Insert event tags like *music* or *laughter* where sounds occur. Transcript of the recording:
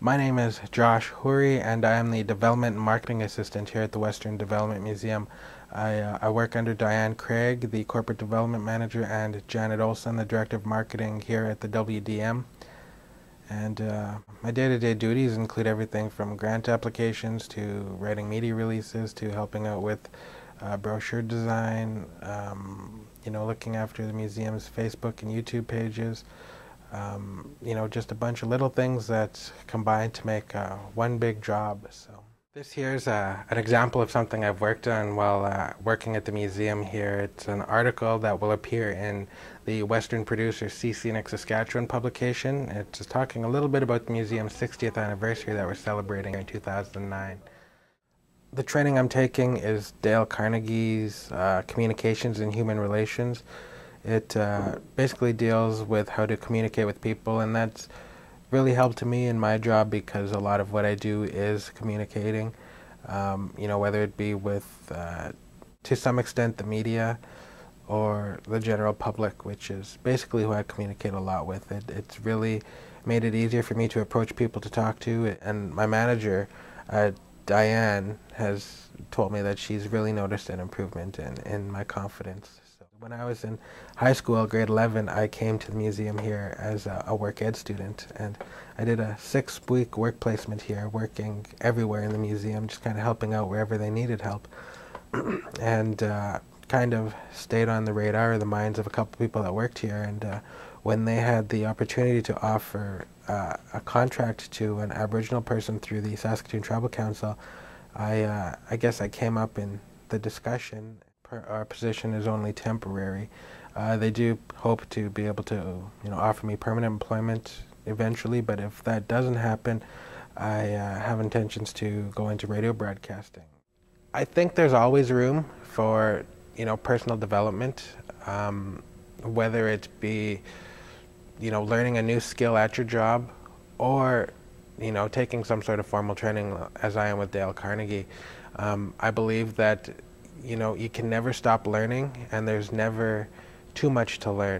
My name is Josh Hourie, and I am the Development and Marketing Assistant here at the Western Development Museum. I, uh, I, work under Diane Craig, the Corporate Development Manager, and Janet Olson, the Director of Marketing here at the WDM. And uh, my day-to-day -day duties include everything from grant applications to writing media releases to helping out with uh, brochure design, um, you know, looking after the museum's Facebook and YouTube pages, um, you know, just a bunch of little things that combine to make uh, one big job. So this here is uh, an example of something I've worked on while uh, working at the museum here. It's an article that will appear in the Western Producer Sea Scenic Saskatchewan publication. It's talking a little bit about the museum's 60th anniversary that we're celebrating in 2009. The training I'm taking is Dale Carnegie's uh, Communications and Human Relations. It uh, basically deals with how to communicate with people, and that's really helped me in my job because a lot of what I do is communicating. Um, you know, whether it be with, uh, to some extent, the media or the general public, which is basically who I communicate a lot with. It, it's really made it easier for me to approach people to talk to, and my manager, uh, Diane, has told me that she's really noticed an improvement in, in my confidence. When I was in high school, grade 11, I came to the museum here as a, a work ed student, and I did a six-week work placement here, working everywhere in the museum, just kind of helping out wherever they needed help, *clears throat* and uh, kind of stayed on the radar of the minds of a couple people that worked here. And uh, when they had the opportunity to offer uh, a contract to an Aboriginal person through the Saskatoon Tribal Council, I, uh, I guess I came up in the discussion our position is only temporary. Uh, they do hope to be able to, you know, offer me permanent employment eventually, but if that doesn't happen, I uh, have intentions to go into radio broadcasting. I think there's always room for, you know, personal development, um, whether it be, you know, learning a new skill at your job or, you know, taking some sort of formal training as I am with Dale Carnegie. Um, I believe that you know, you can never stop learning and there's never too much to learn.